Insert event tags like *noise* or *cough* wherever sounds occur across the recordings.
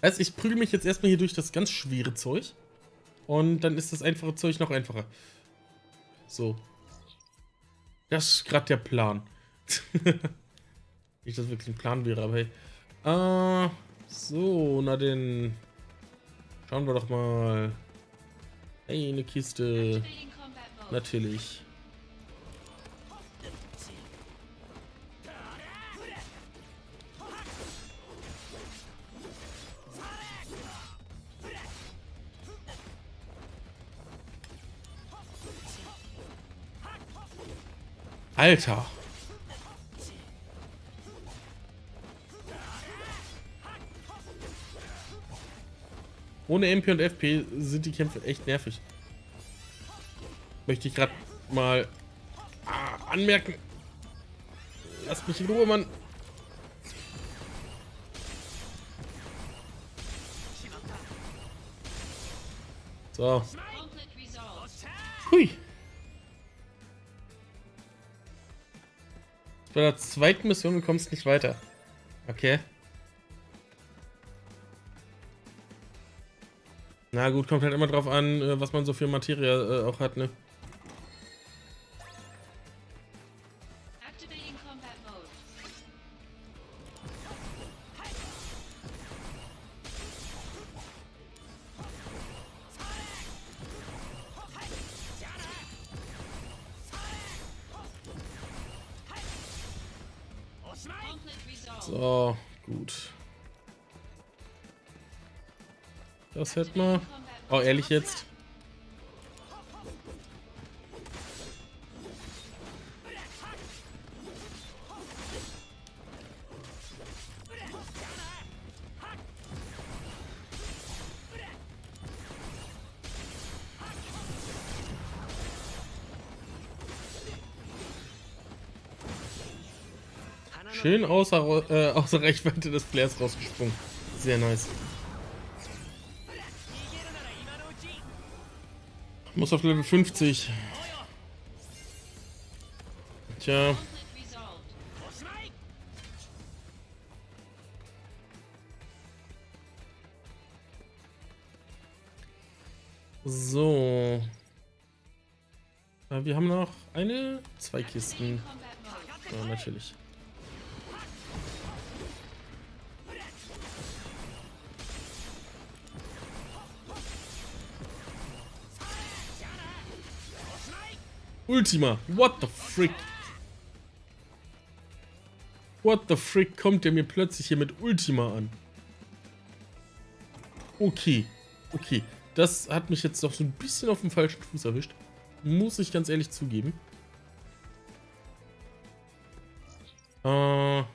Also ich prügel mich jetzt erstmal hier durch das ganz schwere Zeug. Und dann ist das einfache Zeug noch einfacher. So. Das ist gerade der Plan. *laughs* Nicht, dass wirklich ein Plan wäre, aber hey. Äh, so, na denn. Schauen wir doch mal. Hey, eine Kiste. Natürlich. Alter. Ohne MP und FP sind die Kämpfe echt nervig. Möchte ich gerade mal ah, anmerken. Lass mich in Ruhe, Mann. So. Hui. Bei der zweiten Mission du kommst nicht weiter. Okay. Na gut, kommt halt immer drauf an, äh, was man so für Materie äh, auch hat, ne? Das hätten wir. Oh, ehrlich jetzt? Schön außer, äh, außer Reichweite des Flares rausgesprungen. Sehr nice. Muss auf Level 50. Tja. So. Wir haben noch eine, zwei Kisten. Ja, natürlich. Ultima. What the frick? What the frick kommt der mir plötzlich hier mit Ultima an? Okay. Okay. Das hat mich jetzt doch so ein bisschen auf dem falschen Fuß erwischt. Muss ich ganz ehrlich zugeben. Äh. Ah,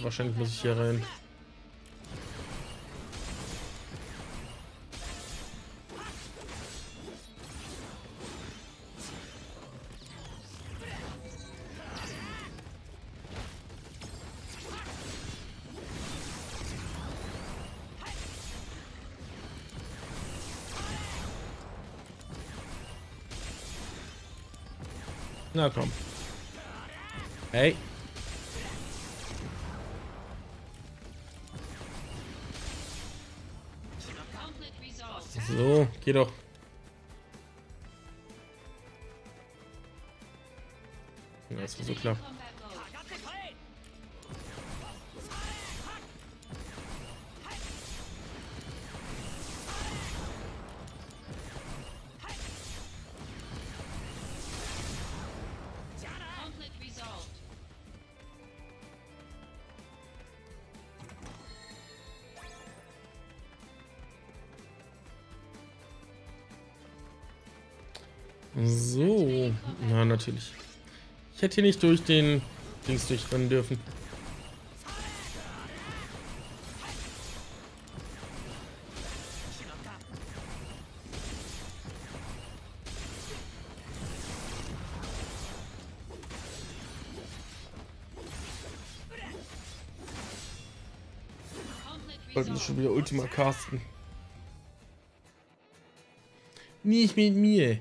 wahrscheinlich muss ich hier rein. Na komm. Hey. So, geh doch. Ja, das so klar. Natürlich. Ich hätte hier nicht durch den Dings durchrennen dürfen. Wollten schon wieder Ultima casten. Nicht mit mir.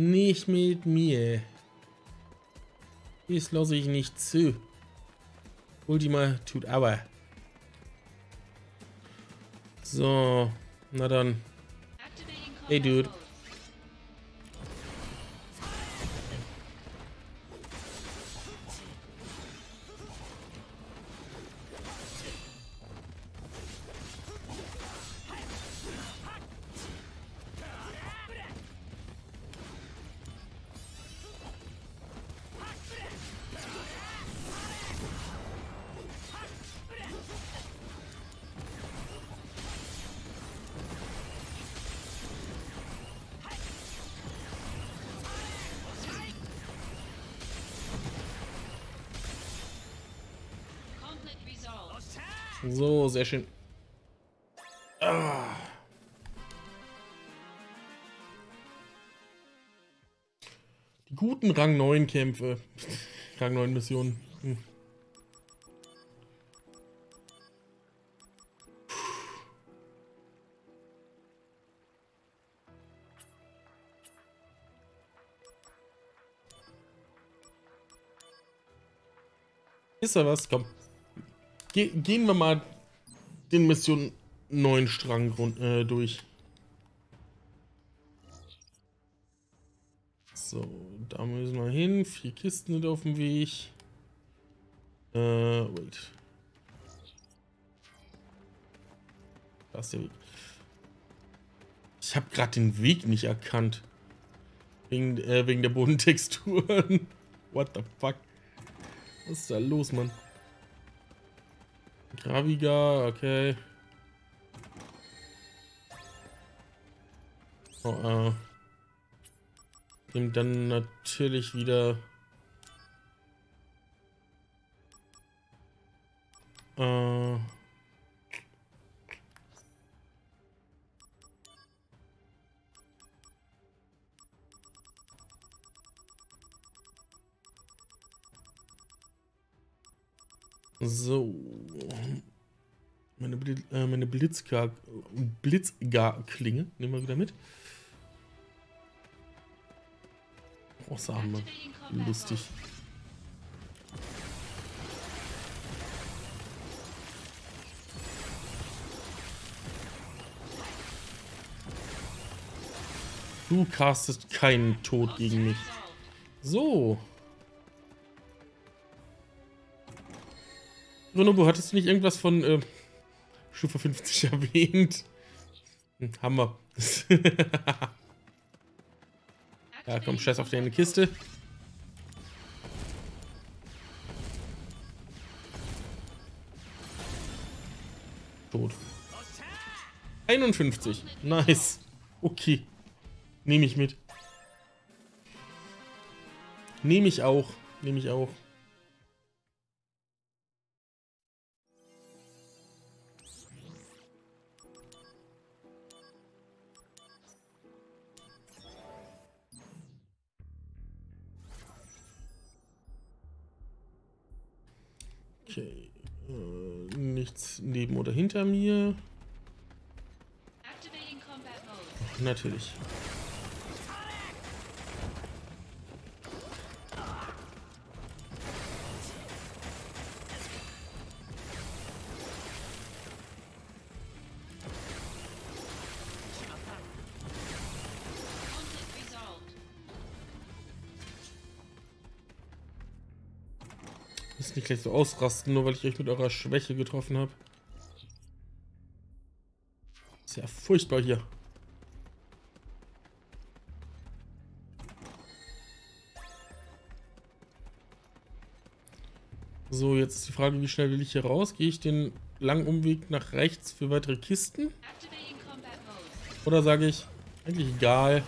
Nicht mit mir. Das lasse ich nicht zu. Ultima tut aber. So, na dann. Hey, Dude. So, sehr schön. Ah. Die guten Rang 9 Kämpfe. *laughs* Rang 9 Missionen. Hm. Ist da was? Komm. Ge gehen wir mal den Mission 9 Strang äh, durch. So, da müssen wir hin. Vier Kisten sind auf dem Weg. Äh, wait. Da ist der Weg. Ich habe gerade den Weg nicht erkannt. Wegen, äh, wegen der Bodentexturen. *laughs* What the fuck? Was ist da los, Mann? Graviga, okay. Oh, äh. Nimmt dann natürlich wieder... Äh... So. Meine, Bl äh, meine Blitzgar Blitzgar-Klinge nehmen wir wieder mit. Oh, sagen wir. Lustig. Du castest keinen Tod gegen mich. So. Ronobo, hattest du nicht irgendwas von äh, Stufe 50 *laughs* erwähnt? Hm, Hammer. *laughs* ja, komm, scheiß auf deine Kiste. Tot. 51. Nice. Okay. Nehme ich mit. Nehme ich auch. Nehme ich auch. Okay. Äh, nichts neben oder hinter mir. Ach, natürlich. Gleich so ausrasten, nur weil ich euch mit eurer Schwäche getroffen habe. Ist ja furchtbar hier. So, jetzt ist die Frage, wie schnell will ich hier raus? Gehe ich den langen Umweg nach rechts für weitere Kisten? Oder sage ich, eigentlich egal,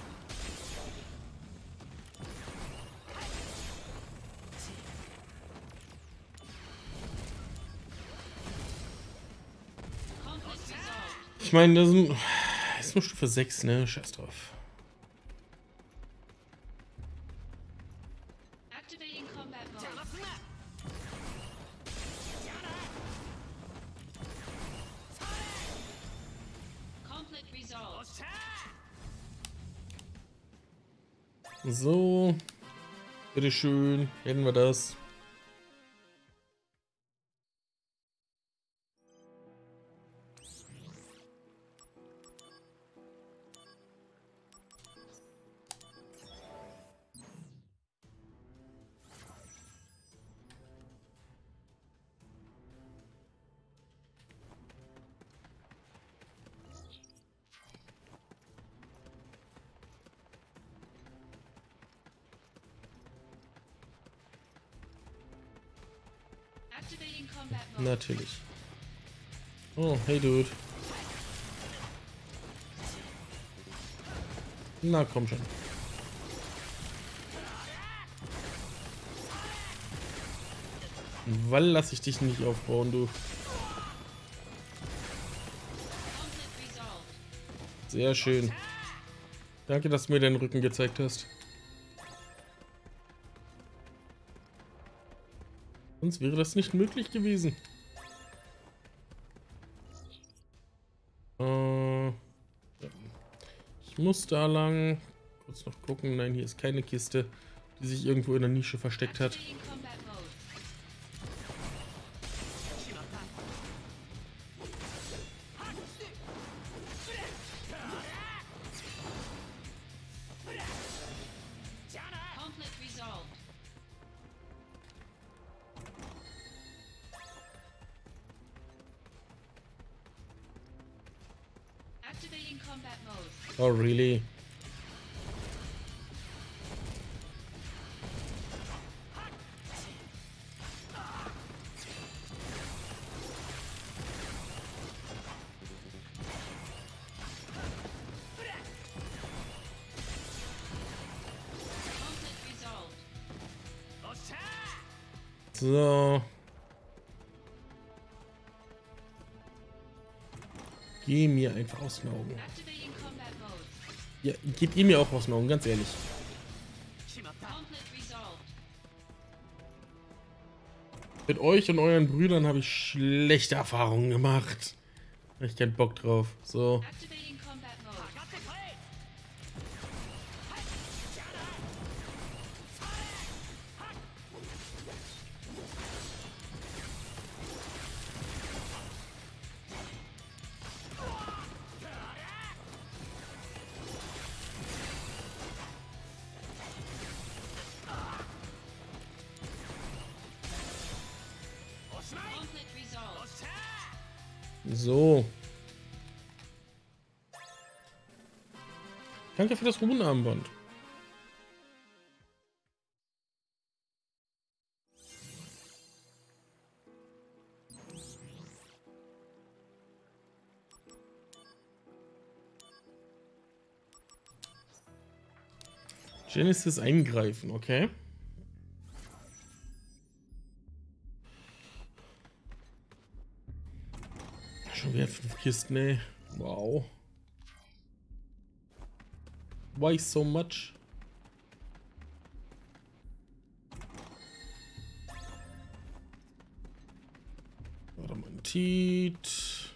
Ich meine, das ist nur Stufe 6, ne? Scheiß drauf. So. Bitteschön. Hätten wir das. Natürlich. Oh, hey Dude. Na komm schon. Weil lass ich dich nicht aufbauen, du. Sehr schön. Danke, dass du mir deinen Rücken gezeigt hast. Sonst wäre das nicht möglich gewesen. Äh, ich muss da lang. Kurz noch gucken. Nein, hier ist keine Kiste, die sich irgendwo in der Nische versteckt hat. So. Geh mir einfach aus den Augen. Ja, geht ihr mir auch aus den Augen, ganz ehrlich. Mit euch und euren Brüdern habe ich schlechte Erfahrungen gemacht. Hab ich keinen Bock drauf. So. Danke für das Runenarmband. Genesis eingreifen, okay. Schon wieder fünf Kisten, ey. Wow. Why so much? Adamantite.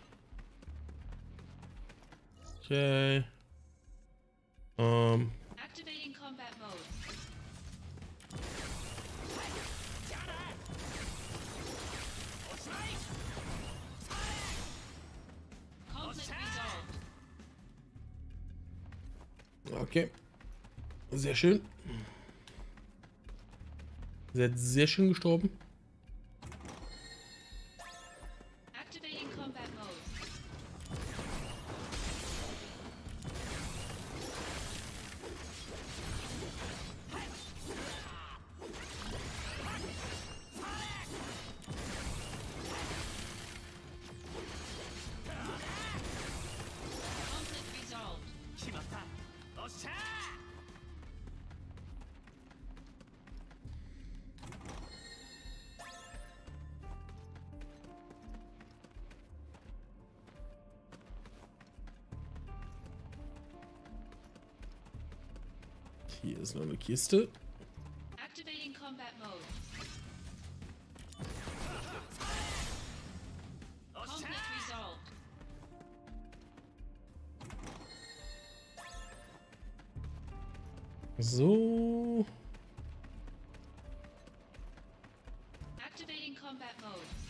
Okay. Um... okay. Sehr schön. Ihr seid sehr schön gestorben. Hier ist noch eine Kiste. So. Activating combat mode.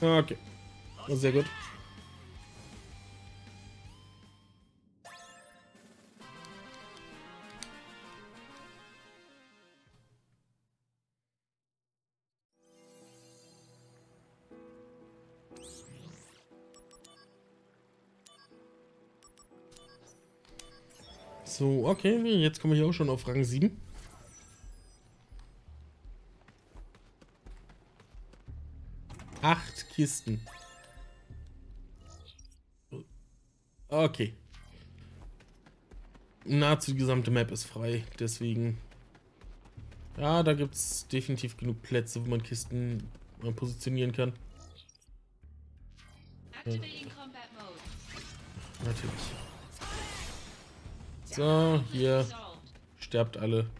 Okay. Oh, Sehr gut. So, okay, jetzt kommen wir hier auch schon auf Rang 7. Acht Kisten. Okay. Nahezu die gesamte Map ist frei, deswegen. Ja, da gibt es definitiv genug Plätze, wo man Kisten äh, positionieren kann. Natürlich. So, hier sterbt alle.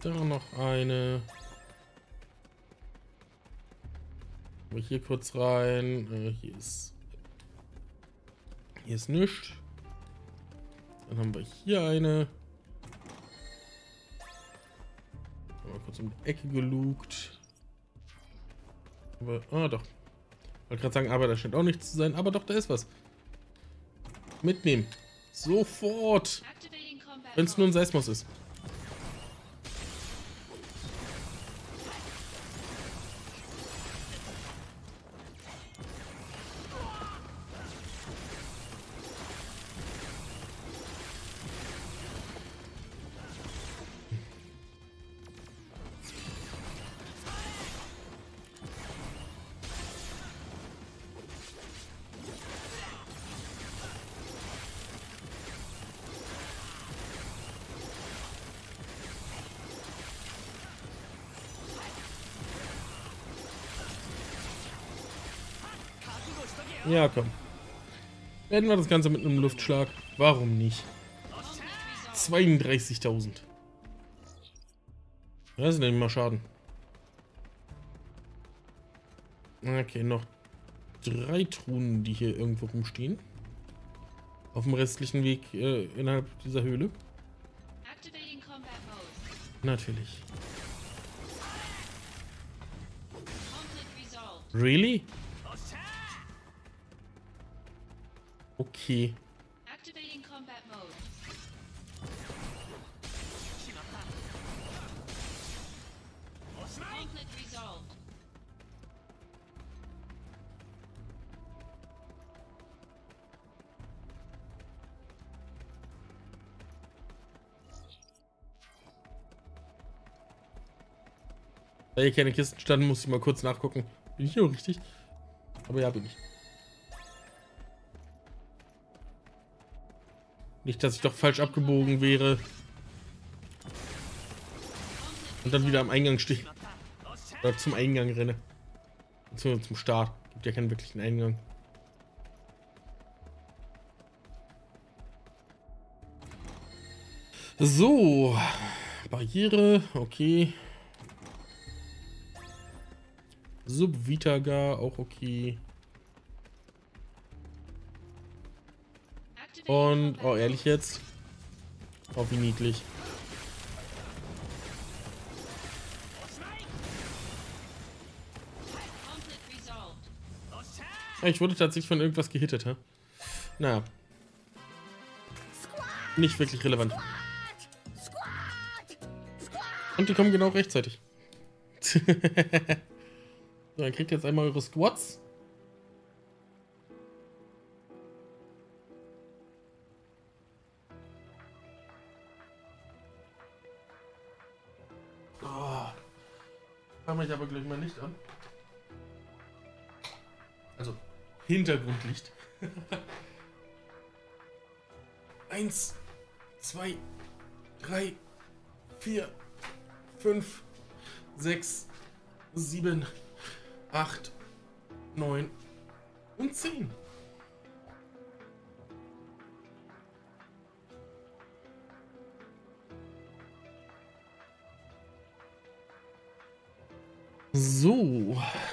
Da noch eine. Aber hier kurz rein. Äh, hier ist. Hier ist nichts. Dann haben wir hier eine. Mal kurz um die Ecke gelugt. Aber, ah, doch. Wollte gerade sagen, aber da scheint auch nichts zu sein. Aber doch, da ist was. Mitnehmen. Sofort. Wenn es nur ein. Seismos ist. Ja, komm. Werden wir das Ganze mit einem Luftschlag? Warum nicht? Conflict resolved. 32.000. Das ist nämlich mal Schaden. Okay, noch drei Truhen, die hier irgendwo rumstehen. Auf dem restlichen Weg äh, innerhalb dieser Höhle. Natürlich. Really? Okay. Activating combat mode. Conflict resolved. Da hier keine Kisten standen, muss ich mal kurz nachgucken. Bin ich hier richtig? Aber ja, bin ich. Nicht, dass ich doch falsch abgebogen wäre und dann wieder am Eingang stehe. Oder zum Eingang renne. Beziehungsweise zum Start. Gibt ja keinen wirklichen Eingang. So. Barriere, okay. Subvitaga, auch okay. Und, oh, ehrlich jetzt? Oh, wie niedlich. Ich wurde tatsächlich von irgendwas gehittet, hä? Naja. Nicht wirklich relevant. Und die kommen genau rechtzeitig. *laughs* so, dann kriegt jetzt einmal eure Squats. Fangen wir aber gleich mal Licht an. Also Hintergrundlicht. *laughs* Eins, zwei, drei, vier, fünf, sechs, sieben, acht, neun und zehn. So,